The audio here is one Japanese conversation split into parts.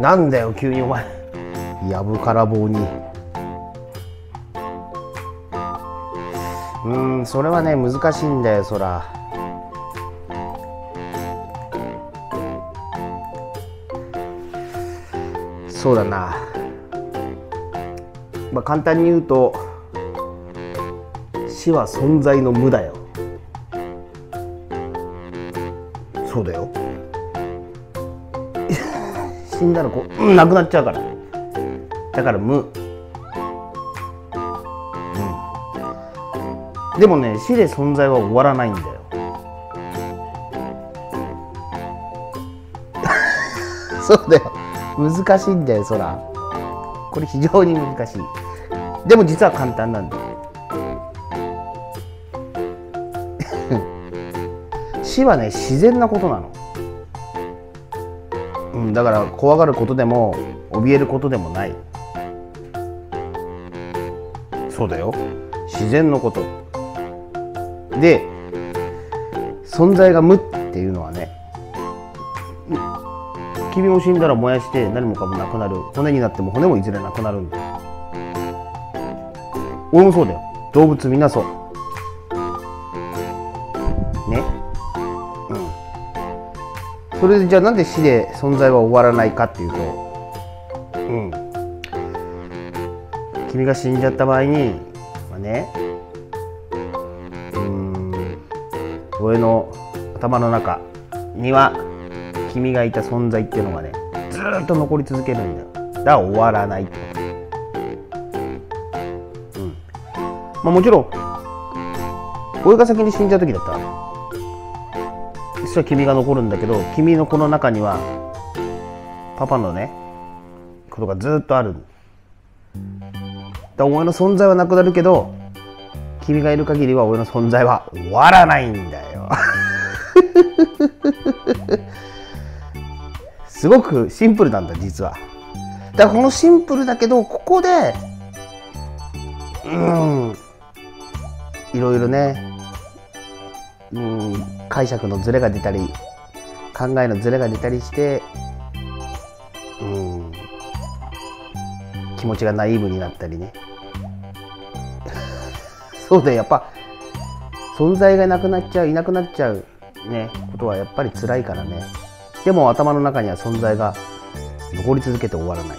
なんだよ急にお前。やぶから棒に。うんそれはね難しいんだよそら。そうだな。まあ簡単に言うと死は存在の無だよ。そうだよ。死んだらこう、うん、なくなっちゃうからだから無、うん、でもね死で存在は終わらないんだよ。そうだよ。難しいんだよそらこれ非常に難しい。でも実は簡単なんだよ。死はね自然なことなの、うん、だから怖がることでも怯えることでもない。そうだよ。自然のこと。で存在が無っていうのはね君も死んだら燃やして何もかもなくなる。骨になっても骨もいずれなくなる。んだ俺もそうだよ。動物みんなそう。ね。それでじゃあなんで死で存在は終わらないかっていうとうん。君が死んじゃった場合にまあねうん俺の頭の中には君がいた存在っていうのがねずっと残り続けるんだ。よだから終わらないってこと。うん。まあもちろん俺が先に死んじゃう時だったらそしたら君が残るんだけど君のこの中にはパパのねことがずっとある。だお前の存在はなくなるけど君がいる限りは俺の存在は終わらないんだよ。すごくシンプルなんだ実は。だからこのシンプルだけどここでうんいろいろねうん解釈のズレが出たり考えのズレが出たりしてうん気持ちがナイーブになったりね。そうだやっぱ存在がなくなっちゃういなくなっちゃうねことはやっぱり辛いからね。でも頭の中には存在が残り続けて終わらない。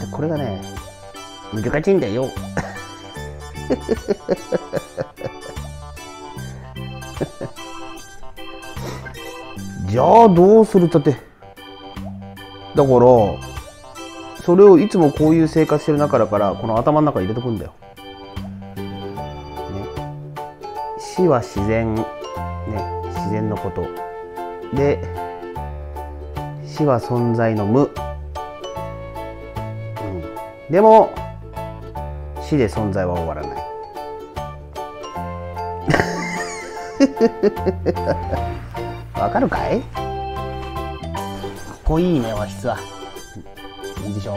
でこれがね難しいんだよ。じゃあどうする？だって。だからそれをいつもこういう生活してる中だからこの頭の中に入れとくんだよ、ね、死は自然、ね、自然のこと。で死は存在の無、うん、でも死で存在は終わらない。わかるかい？かっこいいね和室は。いいでしょう。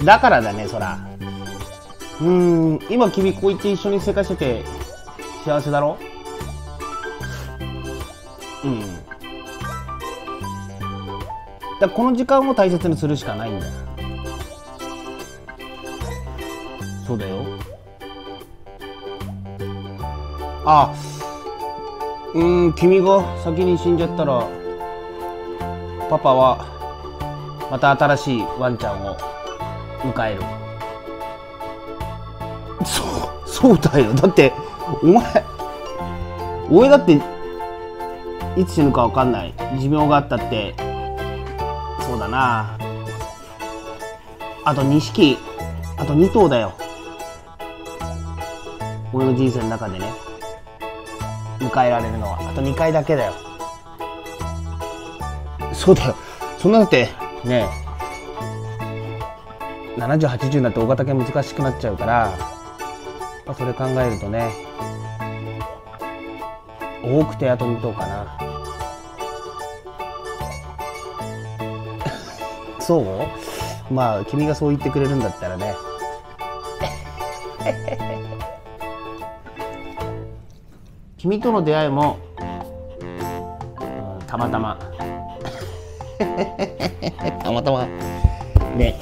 だからだねそら。うん今君こう言って一緒に生活してて幸せだろ？うん。だこの時間を大切にするしかないんだよ。そうだよ。あうん君が先に死んじゃったらパパはまた新しいワンちゃんを迎える。そうそうだよ。だってお前俺だっていつ死ぬか分かんない。寿命があったってそうだな。あと2匹。あと2頭だよ。俺の人生の中でね。迎えられるのは。あと2回だけだよ。そうだよ。そんなだってね7080になって大型犬難しくなっちゃうから、まあ、それ考えるとね多くてあと2頭かな。そう？まあ君がそう言ってくれるんだったらね。君との出会いも、たまたま。たまたま。ね。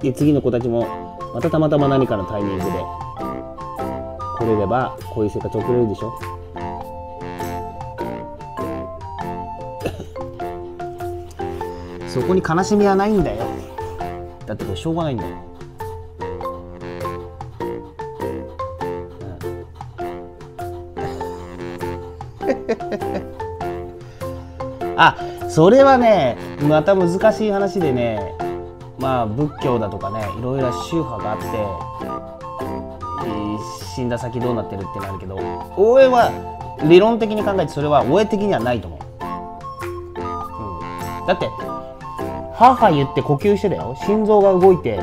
で次の子たちもまたたまたま何かのタイミングで。来れればこういう生活送れるでしょ。そこに悲しみはないんだよ。だってこれしょうがないんだよ、あそれはねまた難しい話でねまあ仏教だとかねいろいろ宗派があって、死んだ先どうなってるってなるけど応援は理論的に考えてそれは応援的にはないと思う、うん、だって母言って呼吸してだよ。心臓が動いて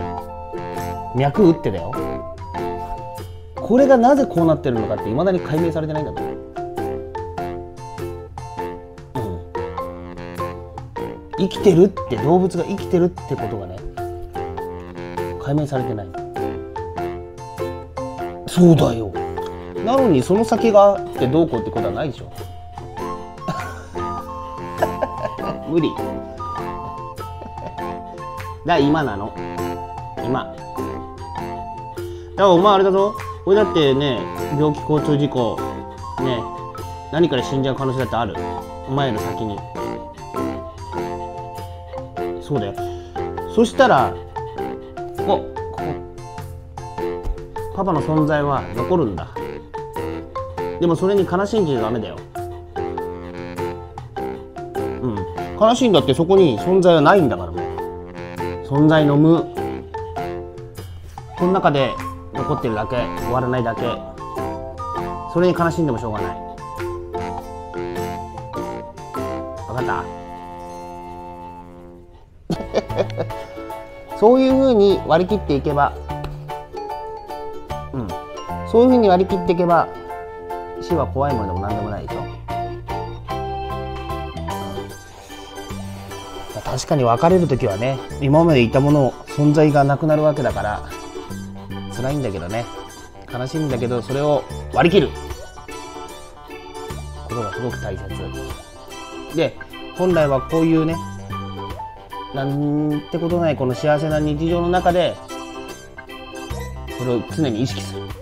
脈打ってだよ。これがなぜこうなってるのかっていまだに解明されてないんだと思、う生きてるって動物が生きてるってことがね解明されてない。そうだよ。なのにその先があってどうこうってことはないでしょ。無理。だ今なの。今。だからお前あれだぞ。これだってね病気交通事故ね何から死んじゃう可能性だってある。お前より先に。そうだよ。そしたらおここ。パパの存在は残るんだ。でもそれに悲しんじゃダメだよ。うん。悲しいんだってそこに存在はないんだからもう。存在の無。この中で残ってるだけ終わらないだけ。それに悲しんでもしょうがない。分かった？そういうふうに割り切っていけばうん。そういうふうに割り切っていけば死は怖いものでも何でもないでしょ。確かに別れる時はね今までいたもの存在がなくなるわけだから辛いんだけどね。悲しいんだけどそれを割り切る。ことがすごく大切。で本来はこういうねなんてことないこの幸せな日常の中でそれを常に意識する。